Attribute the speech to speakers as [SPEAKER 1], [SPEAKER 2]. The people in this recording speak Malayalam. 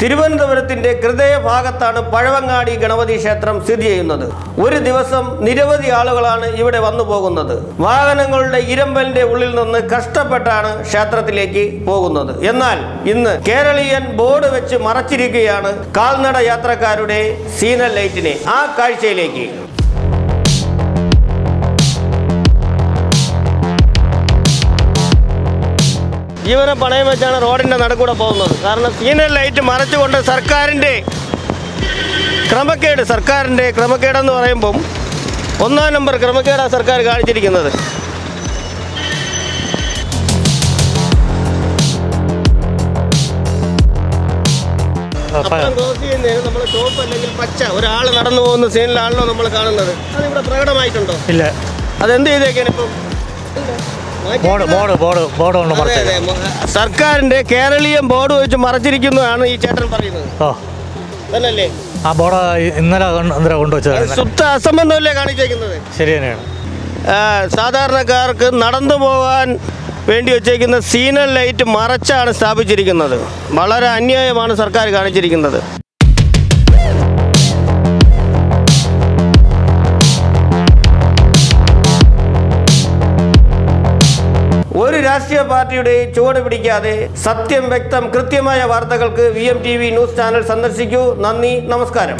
[SPEAKER 1] തിരുവനന്തപുരത്തിന്റെ ഹൃദയഭാഗത്താണ് പഴവങ്ങാടി ഗണപതി ക്ഷേത്രം സ്ഥിതി ചെയ്യുന്നത്. ഒരു ദിവസം നിരവധി ആളുകളാണ് ഇവിടെ വന്നു പോകുന്നത്. വാഹനങ്ങളുടെ ഇരമ്പലിന്റെ ഉള്ളിൽ നിന്ന് കഷ്ടപ്പെട്ടാണ് ക്ഷേത്രത്തിലേക്ക് പോകുന്നത്. എന്നാൽ ഇന്ന് കേരളീയൻ ബോർഡ് വെച്ച് മറച്ചിരിക്കുകയാണ് കാൽനട യാത്രക്കാരുടെ സീനൽ ലൈറ്റിനെ ആ കാഴ്ചയിലേക്ക്. ജീവനെ പണയം വെച്ചാണ് റോഡിന്റെ നടക്കൂടെ പോകുന്നത്. കാരണം സീനൽ ലൈറ്റ് മറച്ചുകൊണ്ട് സർക്കാരിന്റെ ക്രമക്കേട് സർക്കാരിന്റെ ക്രമക്കേടെന്ന് പറയുമ്പം ഒന്നാം നമ്പർ ക്രമക്കേടാണ് സർക്കാർ കാണിച്ചിരിക്കുന്നത്. പച്ച ഒരാൾ നടന്നു പോകുന്ന സീനിലാണല്ലോ നമ്മൾ കാണുന്നത്. അതിവിടെ പ്രകടമായിട്ടുണ്ടോ?
[SPEAKER 2] ഇല്ല.
[SPEAKER 1] അതെന്ത് ചെയ്തേക്കാൻ ഇപ്പം?
[SPEAKER 2] ബോർഡ് ബോർഡ് ബോർഡ് ബോർഡ് കൊണ്ട് മറച്ചേ
[SPEAKER 1] സർക്കാരിന്റെ കേരളീയം ബോർഡ് വെച്ച് മറച്ചിരിക്കുന്നതാണ് ഈ ചേട്ടൻ പറയുന്നത്.
[SPEAKER 2] ഓ. ആ ബോർഡ് ഇന്നലെ ഇന്നലെ കൊണ്ടുവച്ചതാണ്.
[SPEAKER 1] സുത്ത അസംബന്ധമല്ലേ കാണിച്ചേക്കുന്നത്?
[SPEAKER 2] ശരി തന്നെയാണ്.
[SPEAKER 1] സാധാരണക്കാർക്ക് നടന്നു പോകാൻ വേണ്ടി വെച്ചേക്കുന്ന സീനൽ ലൈറ്റ് മറച്ചാണ് സ്ഥാപിച്ചിരിക്കുന്നത്. വളരെ അന്യായമാണ് സർക്കാർ കാണിച്ചിരിക്കുന്നത്. രാഷ്ട്രീയ പാർട്ടിയുടെ ചുവട് പിടിക്കാതെ സത്യം വ്യക്തം കൃത്യമായ വാർത്തകൾക്ക് V M T V news channel സന്ദർശിക്കൂ. നന്ദി നമസ്കാരം.